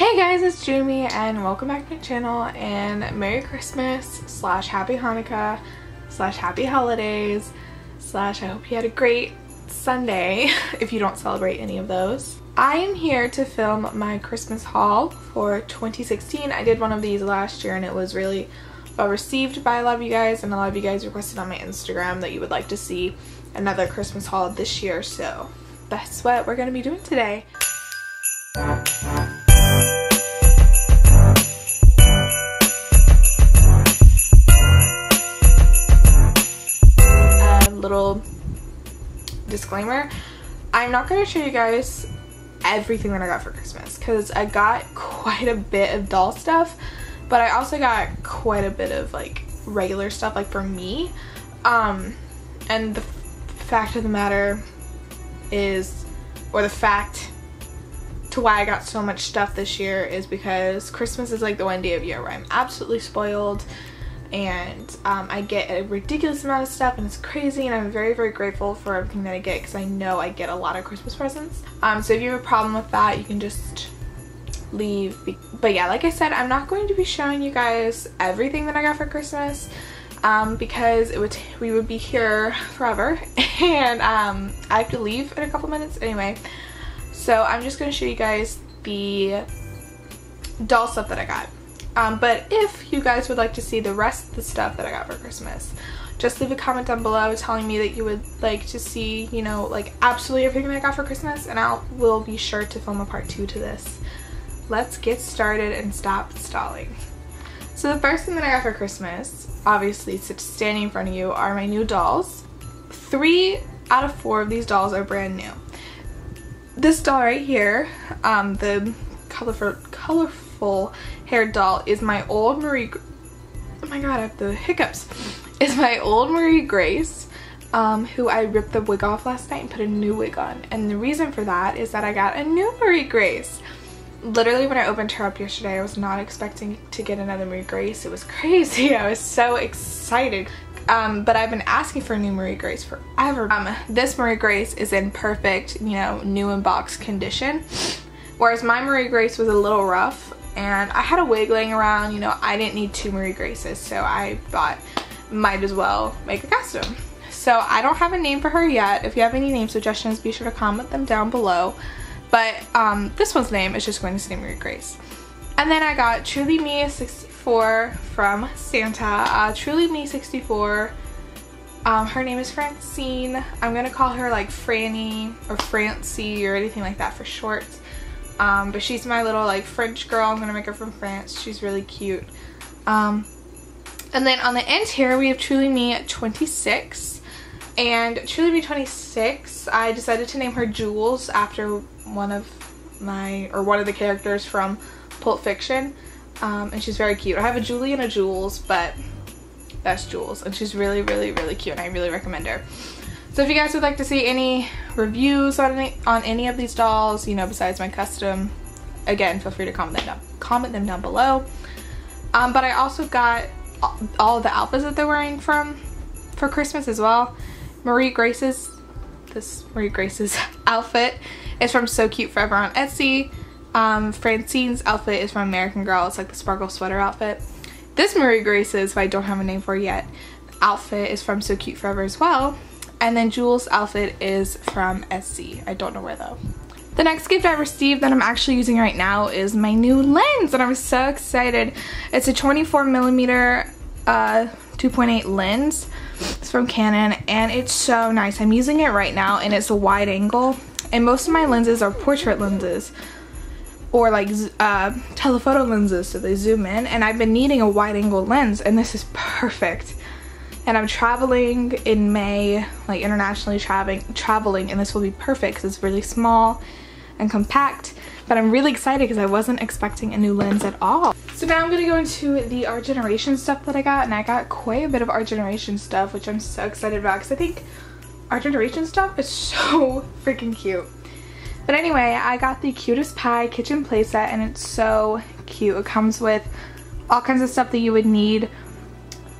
Hey guys, it's Jamie and welcome back to my channel and Merry Christmas slash Happy Hanukkah slash Happy Holidays slash I hope you had a great Sunday if you don't celebrate any of those. I am here to film my Christmas haul for 2016. I did one of these last year and it was really well received by a lot of you guys and a lot of you guys requested on my Instagram that you would like to see another Christmas haul this year so that's what we're going to be doing today. Disclaimer i'm not going to show you guys everything that i got for christmas because i got quite a bit of doll stuff but i also got quite a bit of like regular stuff like for me. Um and the fact of the matter is or the fact to why I got so much stuff this year is because Christmas is like the one day of year where I'm absolutely spoiled and um, I get a ridiculous amount of stuff and it's crazy and I'm very very grateful for everything that I get because I know I get a lot of Christmas presents. Um, so if you have a problem with that you can just leave. But yeah like I said I'm not going to be showing you guys everything that I got for Christmas um, because it would we would be here forever and um, I have to leave in a couple minutes anyway. So I'm just going to show you guys the doll stuff that I got. Um, but if you guys would like to see the rest of the stuff that I got for Christmas, just leave a comment down below telling me that you would like to see, you know, like absolutely everything I got for Christmas and I will be sure to film a part two to this. Let's get started and stop stalling. So the first thing that I got for Christmas, obviously standing in front of you, are my new dolls. Three out of four of these dolls are brand new. This doll right here, um, the colorful, colorful haired doll is my old Marie, oh my god I have the hiccups, is my old Marie Grace um, who I ripped the wig off last night and put a new wig on and the reason for that is that I got a new Marie Grace. Literally when I opened her up yesterday I was not expecting to get another Marie Grace. It was crazy. I was so excited. Um, but I've been asking for a new Marie Grace forever. Um, this Marie Grace is in perfect, you know, new in box condition. Whereas my Marie Grace was a little rough and I had a wig laying around you know I didn't need two Marie Graces so I thought might as well make a custom so I don't have a name for her yet. If you have any name suggestions be sure to comment them down below. But um, this one's name is just going to say Marie Grace. And then I got Truly Me 64 from Santa. Uh, Truly Me 64 um, her name is Francine. I'm gonna call her like Franny or Francie or anything like that for short um, but she's my little like French girl. I'm gonna make her from France. She's really cute. Um, and then on the end here we have Truly Me 26. And Truly Me 26, I decided to name her Jules after one of my, or one of the characters from Pulp Fiction. Um, and she's very cute. I have a Julie and a Jules, but that's Jules. And she's really, really, really cute and I really recommend her. So if you guys would like to see any reviews on any, on any of these dolls, you know, besides my custom, again, feel free to comment them down, comment them down below. Um, but I also got all the outfits that they're wearing from for Christmas as well. Marie Grace's, this Marie Grace's outfit is from So Cute Forever on Etsy. Um, Francine's outfit is from American Girl. It's like the sparkle sweater outfit. This Marie Grace's, if I don't have a name for yet, outfit is from So Cute Forever as well. And then Jules' outfit is from SC. I don't know where though. The next gift I received that I'm actually using right now is my new lens and I'm so excited. It's a 24 millimeter uh, 2.8 lens. It's from Canon and it's so nice. I'm using it right now and it's a wide angle and most of my lenses are portrait lenses or like uh, telephoto lenses so they zoom in and I've been needing a wide angle lens and this is perfect and I'm traveling in May, like internationally traveling, traveling, and this will be perfect because it's really small and compact. But I'm really excited because I wasn't expecting a new lens at all. So now I'm gonna go into the Our Generation stuff that I got, and I got quite a bit of Our Generation stuff, which I'm so excited about because I think Our Generation stuff is so freaking cute. But anyway, I got the Cutest Pie kitchen playset, and it's so cute. It comes with all kinds of stuff that you would need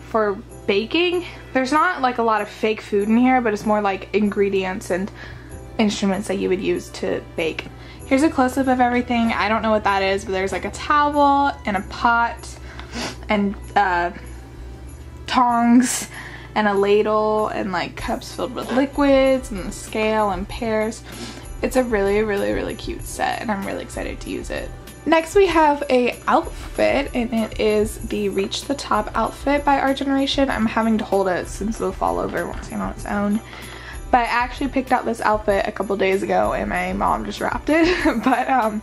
for baking. There's not like a lot of fake food in here, but it's more like ingredients and instruments that you would use to bake. Here's a close-up of everything. I don't know what that is, but there's like a towel and a pot and uh, tongs and a ladle and like cups filled with liquids and a scale and pears. It's a really, really, really cute set and I'm really excited to use it. Next we have a outfit and it is the Reach the Top outfit by Our Generation. I'm having to hold it since it'll fall over once it's on its own. But I actually picked out this outfit a couple days ago and my mom just wrapped it. but um,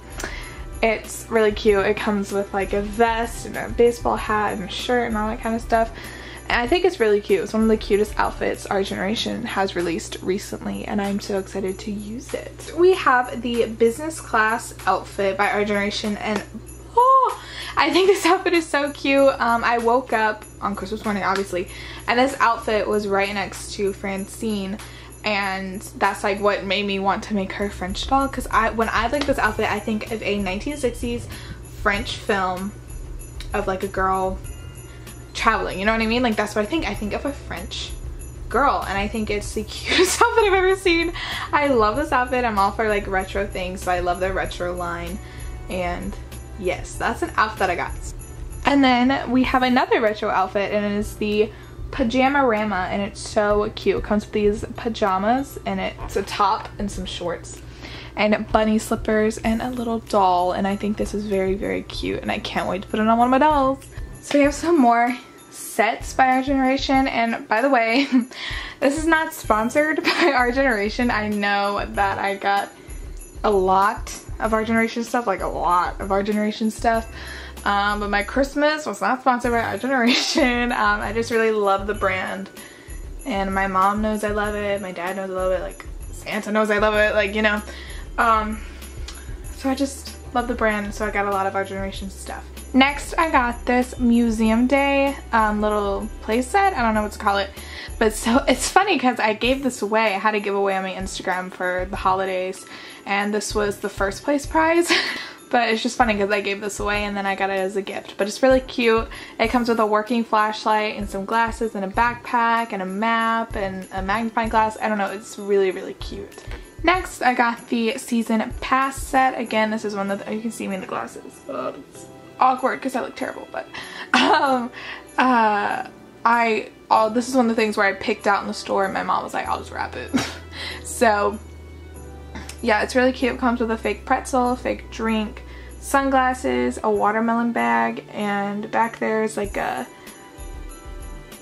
it's really cute. It comes with like a vest and a baseball hat and a shirt and all that kind of stuff. And I think it's really cute. It's one of the cutest outfits our generation has released recently and I'm so excited to use it. We have the business class outfit by our generation and oh, I think this outfit is so cute. Um, I woke up on Christmas morning obviously and this outfit was right next to Francine and that's like what made me want to make her French doll because I when I like this outfit I think of a 1960s French film of like a girl traveling. You know what I mean? Like that's what I think. I think of a French girl and I think it's the cutest outfit I've ever seen. I love this outfit. I'm all for like retro things so I love the retro line and yes that's an outfit that I got. And then we have another retro outfit and it is the Pajama Rama and it's so cute. It comes with these pajamas and it's a top and some shorts and bunny slippers and a little doll and I think this is very very cute and I can't wait to put it on one of my dolls. So we have some more sets by Our Generation and by the way this is not sponsored by Our Generation. I know that I got a lot of Our Generation stuff like a lot of Our Generation stuff um, but my Christmas was not sponsored by Our Generation. Um, I just really love the brand and my mom knows I love it my dad knows I love it like Santa knows I love it like you know um, so I just love the brand so I got a lot of Our Generation stuff. Next, I got this Museum Day um, little playset. I don't know what to call it. But so it's funny because I gave this away. I had a giveaway on my Instagram for the holidays. And this was the first place prize. but it's just funny because I gave this away and then I got it as a gift. But it's really cute. It comes with a working flashlight and some glasses and a backpack and a map and a magnifying glass. I don't know. It's really, really cute. Next, I got the season pass set. Again, this is one that you can see me in the glasses awkward because I look terrible, but um, uh, I, all, this is one of the things where I picked out in the store and my mom was like, I'll just wrap it. so yeah, it's really cute. It comes with a fake pretzel, fake drink, sunglasses, a watermelon bag, and back there is like a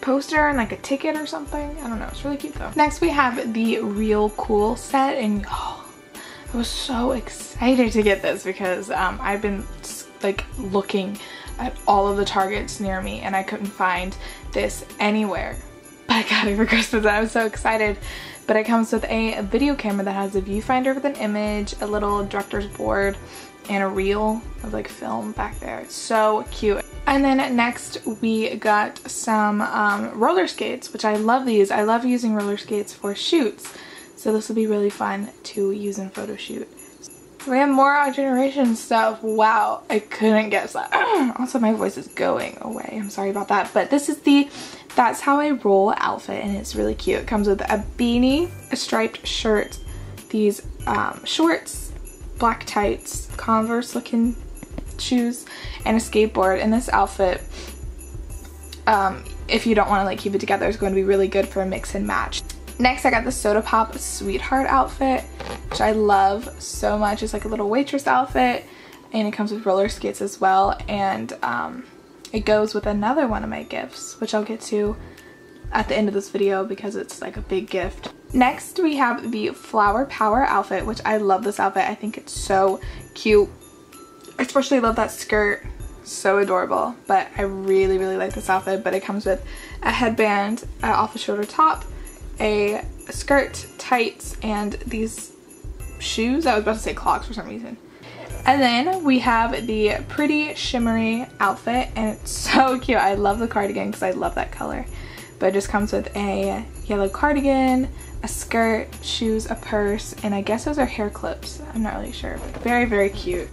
poster and like a ticket or something. I don't know. It's really cute though. Next we have the Real Cool set and oh, I was so excited to get this because um, I've been like looking at all of the Targets near me and I couldn't find this anywhere. But I got it for Christmas I was so excited. But it comes with a, a video camera that has a viewfinder with an image, a little director's board, and a reel of like film back there. It's so cute. And then next we got some um, roller skates, which I love these. I love using roller skates for shoots. So this will be really fun to use in photo shoot. We have more Our Generation stuff. Wow, I couldn't guess that. also, my voice is going away. I'm sorry about that. But this is the That's How I Roll outfit, and it's really cute. It comes with a beanie, a striped shirt, these um, shorts, black tights, Converse looking shoes, and a skateboard. And this outfit, um, if you don't want to like keep it together, is going to be really good for a mix and match. Next, I got the Soda Pop Sweetheart outfit, which I love so much. It's like a little waitress outfit, and it comes with roller skates as well. And um, it goes with another one of my gifts, which I'll get to at the end of this video because it's like a big gift. Next, we have the Flower Power outfit, which I love this outfit. I think it's so cute. I especially love that skirt so adorable but I really really like this outfit but it comes with a headband uh, off the shoulder top a skirt, tights, and these shoes. I was about to say clogs for some reason. And then we have the pretty shimmery outfit and it's so cute. I love the cardigan because I love that color. But it just comes with a yellow cardigan, a skirt, shoes, a purse, and I guess those are hair clips. I'm not really sure, but very, very cute.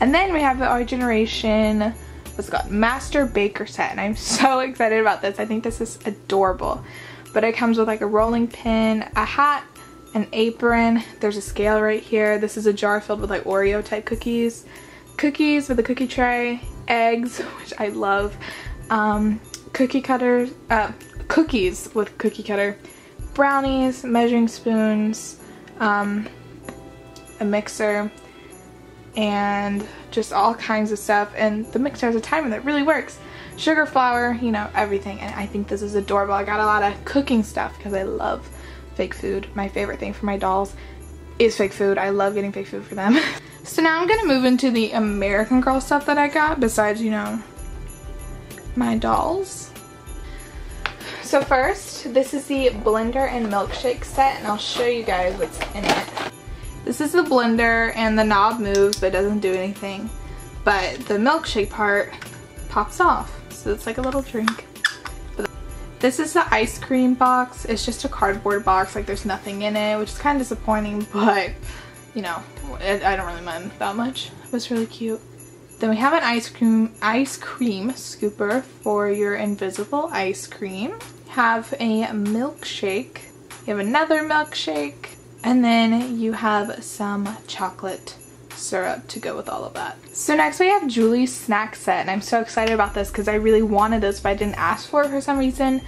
And then we have the Our Generation, what's it called, Master Baker set. And I'm so excited about this. I think this is adorable but it comes with like a rolling pin, a hat, an apron. There's a scale right here. This is a jar filled with like Oreo type cookies. Cookies with a cookie tray. Eggs, which I love. Um, cookie cutter, uh, cookies with cookie cutter. Brownies, measuring spoons, um, a mixer, and just all kinds of stuff. And the mixer has a timer that really works. Sugar, flour, you know, everything. And I think this is adorable. I got a lot of cooking stuff because I love fake food. My favorite thing for my dolls is fake food. I love getting fake food for them. so now I'm going to move into the American Girl stuff that I got besides, you know, my dolls. So first, this is the blender and milkshake set and I'll show you guys what's in it. This is the blender and the knob moves but doesn't do anything. But the milkshake part pops off. It's like a little drink. This is the ice cream box. It's just a cardboard box, like there's nothing in it, which is kind of disappointing, but you know, I don't really mind that much. It was really cute. Then we have an ice cream ice cream scooper for your invisible ice cream. Have a milkshake. You have another milkshake. And then you have some chocolate syrup to go with all of that. So next we have Julie's snack set and I'm so excited about this because I really wanted this but I didn't ask for it for some reason.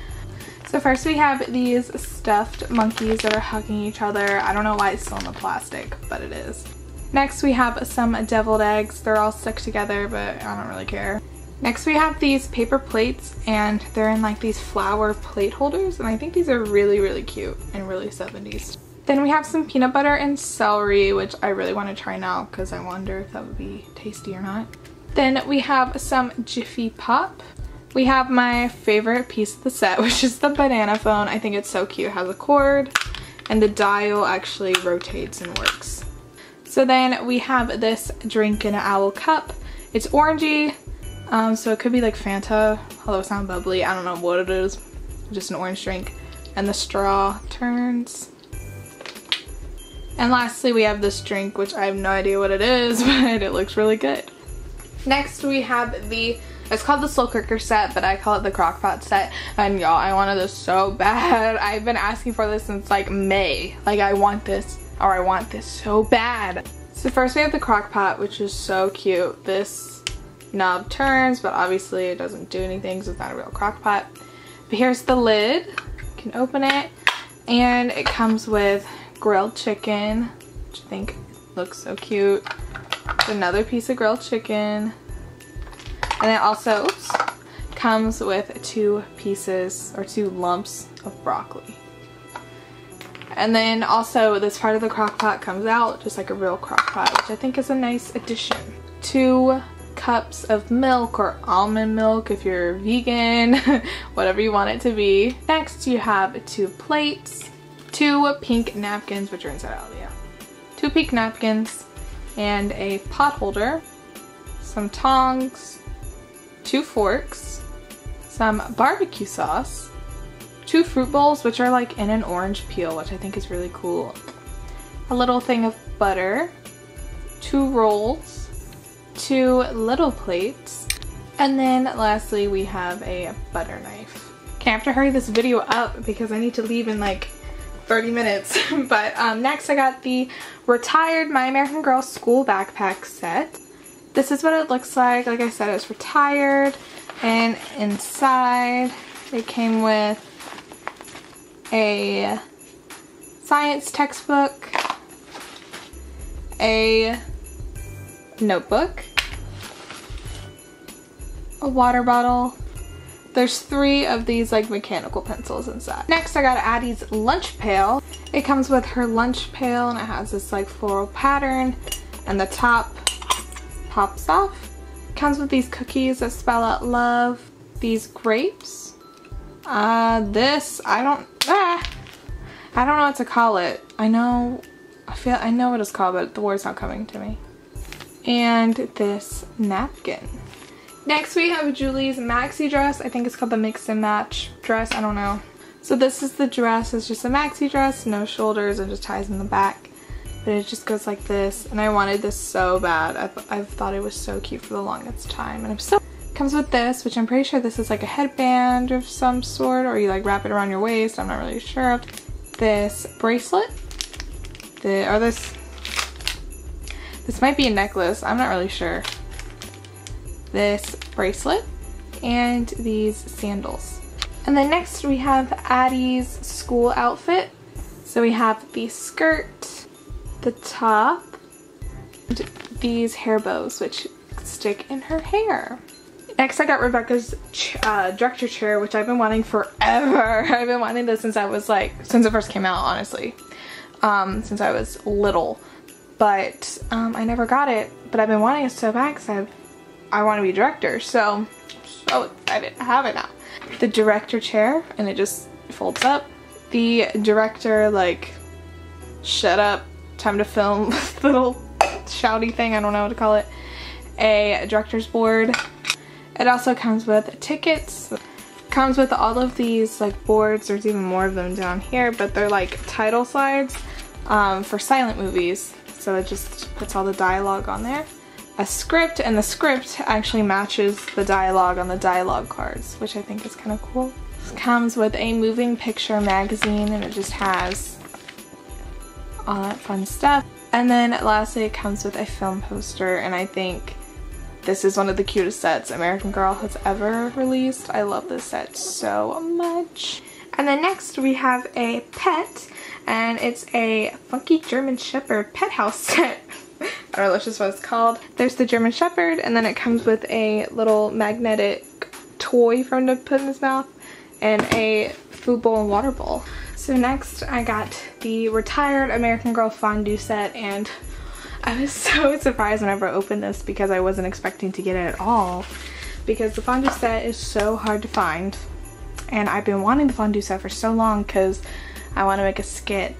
So first we have these stuffed monkeys that are hugging each other. I don't know why it's still in the plastic, but it is. Next we have some deviled eggs. They're all stuck together, but I don't really care. Next we have these paper plates and they're in like these flower plate holders and I think these are really, really cute and really 70s. Then we have some peanut butter and celery, which I really want to try now because I wonder if that would be tasty or not. Then we have some Jiffy Pop. We have my favorite piece of the set, which is the banana phone. I think it's so cute. It has a cord and the dial actually rotates and works. So then we have this drink in an owl cup. It's orangey, um, so it could be like Fanta, although it's not bubbly. I don't know what it is. Just an orange drink. And the straw turns and lastly, we have this drink, which I have no idea what it is, but it looks really good. Next, we have the, it's called the slow cooker set, but I call it the crock pot set. And y'all, I wanted this so bad. I've been asking for this since like May. Like, I want this, or I want this so bad. So first we have the crock pot, which is so cute. This knob turns, but obviously it doesn't do anything, so it's not a real crock pot. But here's the lid. You can open it. And it comes with grilled chicken, which I think looks so cute. Another piece of grilled chicken. And it also, oops, comes with two pieces or two lumps of broccoli. And then also this part of the crock pot comes out just like a real crock pot, which I think is a nice addition. Two cups of milk or almond milk if you're vegan, whatever you want it to be. Next you have two plates two pink napkins, which are inside out, yeah. Two pink napkins and a pot holder, some tongs, two forks, some barbecue sauce, two fruit bowls, which are like in an orange peel, which I think is really cool, a little thing of butter, two rolls, two little plates, and then lastly we have a butter knife. Okay, I have to hurry this video up because I need to leave in like 30 minutes. but um, next I got the retired My American Girl school backpack set. This is what it looks like. Like I said, it's retired. And inside it came with a science textbook, a notebook, a water bottle, there's three of these like mechanical pencils inside. Next I got Addy's lunch pail. It comes with her lunch pail and it has this like floral pattern and the top pops off. It comes with these cookies that spell out love. These grapes. Uh, this, I don't, ah, I don't know what to call it. I know, I feel, I know what it's called, but the word's not coming to me. And this napkin. Next we have Julie's maxi dress. I think it's called the mix and match dress. I don't know. So this is the dress. It's just a maxi dress, no shoulders. It just ties in the back. But it just goes like this. And I wanted this so bad. I've, I've thought it was so cute for the longest time. And I'm so... Comes with this, which I'm pretty sure this is like a headband of some sort. Or you like wrap it around your waist. I'm not really sure. Of this bracelet. the, or this, this might be a necklace, I'm not really sure. This bracelet and these sandals. And then next we have Addy's school outfit. So we have the skirt, the top, and these hair bows which stick in her hair. Next I got Rebecca's uh, director chair which I've been wanting forever. I've been wanting this since I was like, since it first came out honestly. Um, since I was little. But um, I never got it. But I've been wanting it so bad because I, I want to be director. So, so excited to have it now. The director chair and it just folds up. The director like, shut up, time to film little shouty thing, I don't know what to call it. A director's board. It also comes with tickets. Comes with all of these like boards. There's even more of them down here, but they're like title slides um, for silent movies. So it just puts all the dialogue on there. A script, and the script actually matches the dialogue on the dialogue cards, which I think is kind of cool. This comes with a moving picture magazine, and it just has all that fun stuff. And then lastly it comes with a film poster and I think this is one of the cutest sets American Girl has ever released. I love this set so much. And then next we have a pet and it's a funky German Shepherd pet house set. Know, that's just what it's called. There's the German Shepherd and then it comes with a little magnetic toy for him to put in his mouth and a food bowl and water bowl. So next I got the Retired American Girl fondue set and I was so surprised whenever I opened this because I wasn't expecting to get it at all because the fondue set is so hard to find and I've been wanting the fondue set for so long because I want to make a skit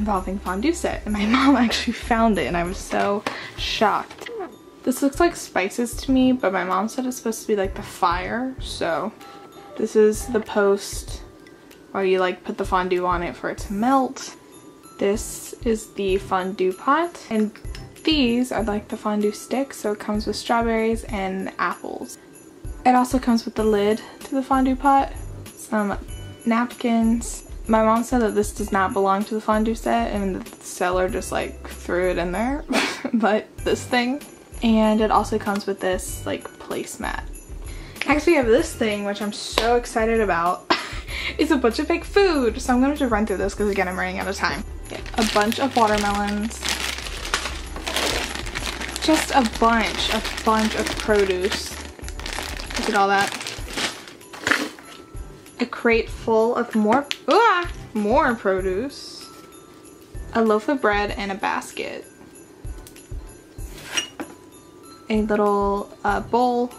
involving fondue set and my mom actually found it and I was so shocked. This looks like spices to me but my mom said it's supposed to be like the fire so this is the post where you like put the fondue on it for it to melt. This is the fondue pot and these are like the fondue sticks so it comes with strawberries and apples. It also comes with the lid to the fondue pot, some napkins. My mom said that this does not belong to the fondue set and the seller just like threw it in there, but this thing. And it also comes with this like placemat. Next we have this thing which I'm so excited about. it's a bunch of fake food. So I'm going to run through this because again, I'm running out of time. A bunch of watermelons. Just a bunch, a bunch of produce. Look at all that. A crate full of more, ah, more produce. A loaf of bread and a basket. A little uh, bowl.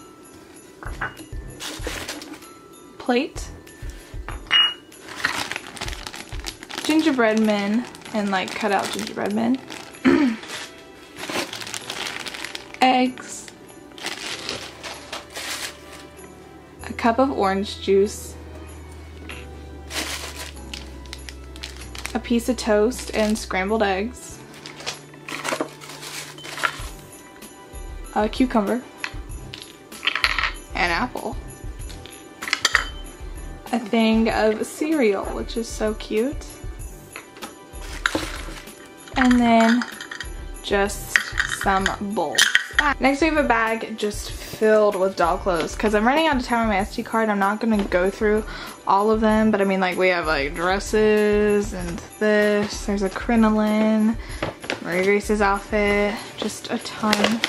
Plate gingerbread men and like cut out gingerbread men. Eggs. A cup of orange juice. A piece of toast and scrambled eggs. A cucumber. An apple. A thing of cereal, which is so cute and then just some bowls. Next we have a bag just filled with doll clothes because I'm running out of time on my SD card. I'm not going to go through all of them, but I mean like we have like dresses and this. There's a crinoline, Marie Grace's outfit, just a ton,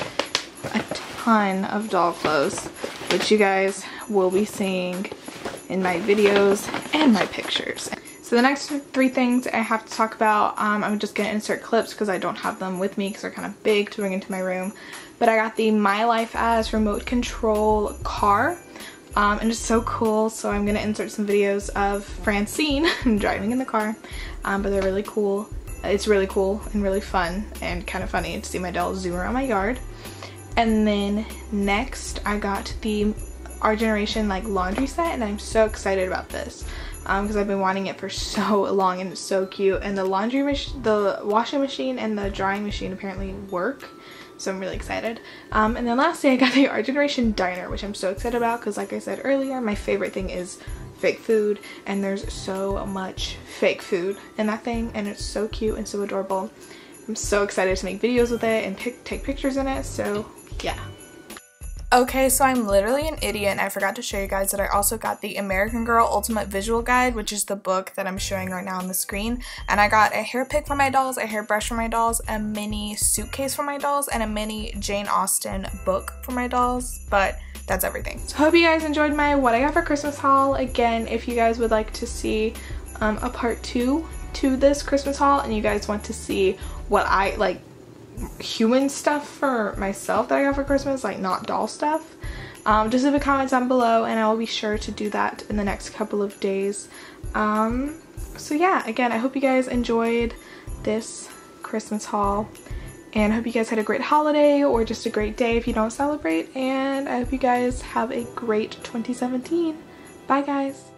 a ton of doll clothes, which you guys will be seeing in my videos and my pictures. So the next three things I have to talk about, um, I'm just going to insert clips because I don't have them with me because they're kind of big to bring into my room. But I got the My Life As remote control car. Um, and it's so cool so I'm going to insert some videos of Francine driving in the car. Um, but they're really cool. It's really cool and really fun and kind of funny to see my doll zoom around my yard. And then next I got the Our Generation like laundry set and I'm so excited about this because um, I've been wanting it for so long and it's so cute and the laundry machine the washing machine and the drying machine apparently work so I'm really excited um, and then lastly I got the Our Generation Diner which I'm so excited about because like I said earlier my favorite thing is fake food and there's so much fake food in that thing and it's so cute and so adorable. I'm so excited to make videos with it and pic take pictures in it so yeah. Okay, so I'm literally an idiot and I forgot to show you guys that I also got the American Girl Ultimate Visual Guide, which is the book that I'm showing right now on the screen. And I got a hair pick for my dolls, a hairbrush for my dolls, a mini suitcase for my dolls, and a mini Jane Austen book for my dolls. But that's everything. So hope you guys enjoyed my what I got for Christmas haul. Again, if you guys would like to see um, a part two to this Christmas haul and you guys want to see what I like human stuff for myself that I got for Christmas, like not doll stuff, um, just leave a comment down below and I will be sure to do that in the next couple of days. Um, so yeah, again, I hope you guys enjoyed this Christmas haul and I hope you guys had a great holiday or just a great day if you don't celebrate and I hope you guys have a great 2017. Bye guys!